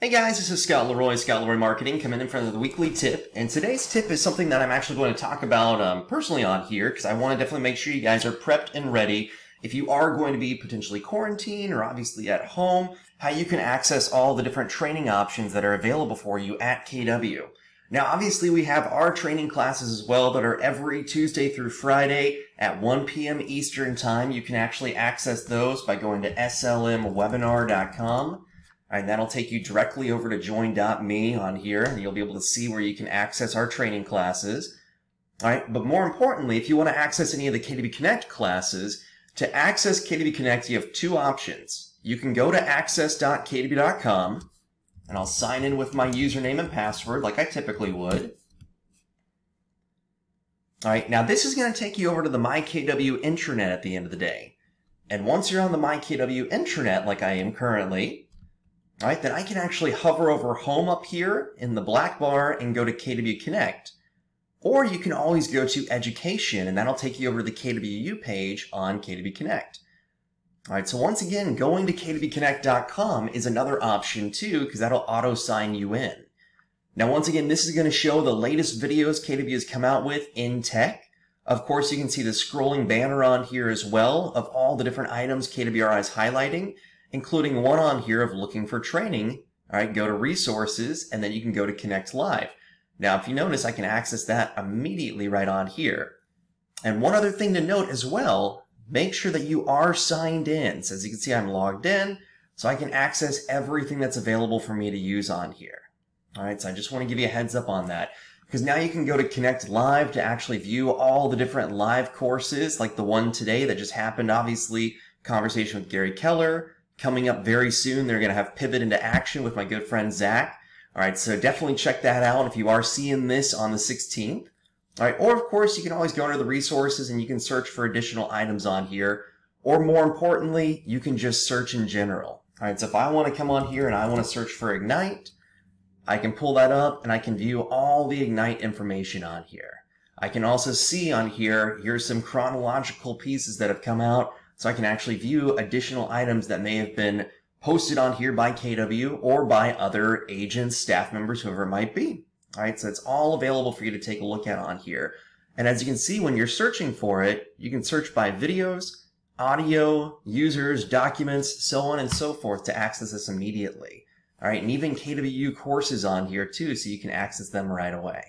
Hey guys, this is Scott Le Roy, Scott Le Roy Marketing, coming in front of the weekly tip. And today's tip is something that I'm actually going to talk about um, personally on here because I want to definitely make sure you guys are prepped and ready if you are going to be potentially quarantined or obviously at home, how you can access all the different training options that are available for you at KW. Now, obviously, we have our training classes as well that are every Tuesday through Friday at 1 p.m. Eastern Time. You can actually access those by going to slmwebinar.com. And that'll take you directly over to join.me on here, and you'll be able to see where you can access our training classes. All right, but more importantly, if you want to access any of the KW Connect classes, to access KW Connect, you have two options. You can go to access.kw.com, and I'll sign in with my username and password like I typically would. All right, now this is going to take you over to the MyKW intranet at the end of the day. And once you're on the MyKW intranet, like I am currently, right, then I can actually hover over home up here in the black bar and go to KW Connect. Or you can always go to education and that'll take you over to the KWU page on KW Connect. All right, so once again, going to kwconnect.com is another option too, because that'll auto sign you in. Now, once again, this is going to show the latest videos KW has come out with in tech. Of course, you can see the scrolling banner on here as well of all the different items KWRI is highlighting including one on here of looking for training. All right, go to resources and then you can go to connect live. Now, if you notice, I can access that immediately right on here. And one other thing to note as well, make sure that you are signed in. So as you can see, I'm logged in, so I can access everything that's available for me to use on here. All right, so I just want to give you a heads up on that because now you can go to Connect Live to actually view all the different live courses like the one today that just happened, obviously, conversation with Gary Keller, coming up very soon. They're going to have Pivot into Action with my good friend Zach. All right, so definitely check that out if you are seeing this on the 16th. All right, or of course, you can always go into the resources and you can search for additional items on here. Or more importantly, you can just search in general. All right, so if I want to come on here and I want to search for Ignite, I can pull that up and I can view all the Ignite information on here. I can also see on here, here's some chronological pieces that have come out so I can actually view additional items that may have been posted on here by KW or by other agents, staff members, whoever it might be. All right, so it's all available for you to take a look at on here. And as you can see, when you're searching for it, you can search by videos, audio, users, documents, so on and so forth to access this immediately. All right, and even KWU courses on here too, so you can access them right away.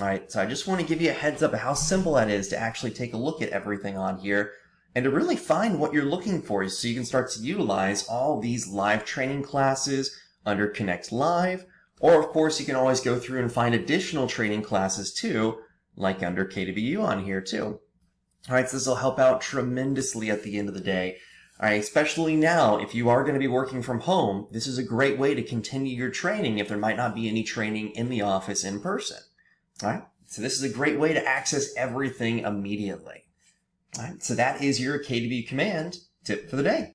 All right, so I just want to give you a heads up of how simple that is to actually take a look at everything on here and to really find what you're looking for so you can start to utilize all these live training classes under Connect Live, or of course you can always go through and find additional training classes too, like under KWU on here too. Alright, so this will help out tremendously at the end of the day. Alright, especially now, if you are going to be working from home, this is a great way to continue your training if there might not be any training in the office in person. Alright, so this is a great way to access everything immediately. All right, so that is your KW command tip for the day.